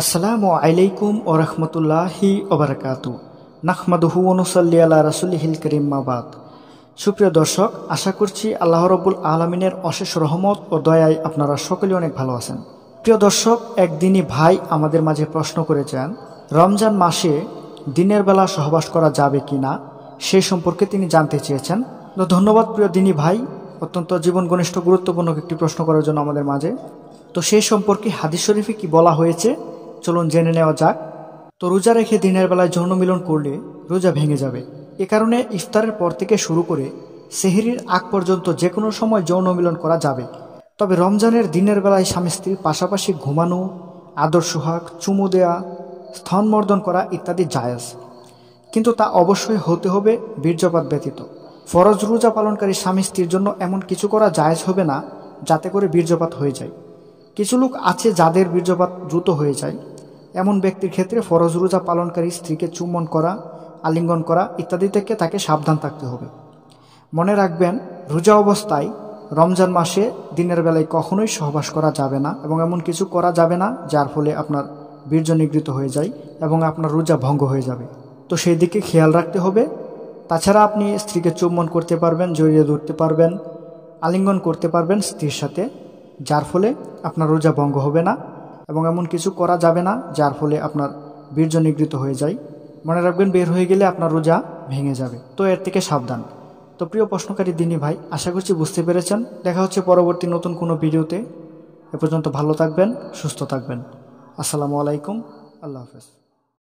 আসসালামু আলাইকুম ও রহমতুল্লাহি ওবরাকাতু নাহমাদুহু অনুসাল্লি আল্লাহ রাসুলিহিল করিম মাবাদ সুপ্রিয় দর্শক, আশা করছি আল্লাহ রব্বুল আলমিনের অশেষ রহমত ও দয়ায় আপনারা সকলে অনেক ভালো আছেন। প্রিয় দর্শক, একদিনই ভাই আমাদের মাঝে প্রশ্ন করেছেন, রমজান মাসে দিনের বেলা সহবাস করা যাবে কি না সে সম্পর্কে তিনি জানতে চেয়েছেন। তো ধন্যবাদ প্রিয় দিনী ভাই, অত্যন্ত জীবন ঘনিষ্ঠ, গুরুত্বপূর্ণ একটি প্রশ্ন করার জন্য আমাদের মাঝে। তো সেই সম্পর্কে হাদিস শরীফে কি বলা হয়েছে? চলুন জেনে নেওয়া যাক। তো রোজা রেখে দিনের বেলায় যৌন মিলন করলে রোজা ভেঙে যাবে। এ কারণে ইফতারের পর থেকে শুরু করে সেহেরির আগ পর্যন্ত যে কোনো সময় যৌন মিলন করা যাবে। তবে রমজানের দিনের বেলায় স্বামী স্ত্রীর পাশাপাশি ঘুমানো আদর সোহাগ চুমু দেয়া স্তনমর্দন করা ইত্যাদি জায়েজ। কিন্তু তা অবশ্যই হতে হবে বীর্যপাত ব্যতীত। ফরজ রোজা পালনকারী স্বামী স্ত্রীর জন্য এমন কিছু করা জায়েজ হবে না, যাতে করে বীর্যপাত হয়ে যায়। কিছু লোক আছে যাদের বীর্যপাত দ্রুত হয়ে যায়। এমন ব্যক্তির ক্ষেত্রে ফরজ রোজা পালনকারী স্ত্রীকে চুম্বন করা, আলিঙ্গন করা ইত্যাদি থেকে তাকে সাবধান থাকতে হবে। মনে রাখবেন, রোজা অবস্থায় রমজান মাসে দিনের বেলায় কখনোই সহবাস করা যাবে না এবং এমন কিছু করা যাবে না যার ফলে আপনার বীর্য নিগৃত হয়ে যায় এবং আপনার রোজা ভঙ্গ হয়ে যাবে। তো সেই দিকে খেয়াল রাখতে হবে। তাছাড়া আপনি স্ত্রীকে চুম্বন করতে পারবেন, জড়িয়ে ধরতে পারবেন, আলিঙ্গন করতে পারবেন স্ত্রীর সাথে, যার ফলে আপনার রোজা ভঙ্গ হবে না। এবং এমন কিছু করা যাবে না, যার ফলে আপনার বীর্য নিগৃত হয়ে যায়। মনে রাখবেন, বের হয়ে গেলে আপনার রোজা ভেঙে যাবে। তো এর থেকে সাবধান। তো প্রিয় প্রশ্নকারী দিনী ভাই, আশা করছি বুঝতে পেরেছেন। দেখা হচ্ছে পরবর্তী নতুন কোনো ভিডিওতে। এ পর্যন্ত ভালো থাকবেন, সুস্থ থাকবেন। আসসালামু আলাইকুম, আল্লাহ হাফেজ।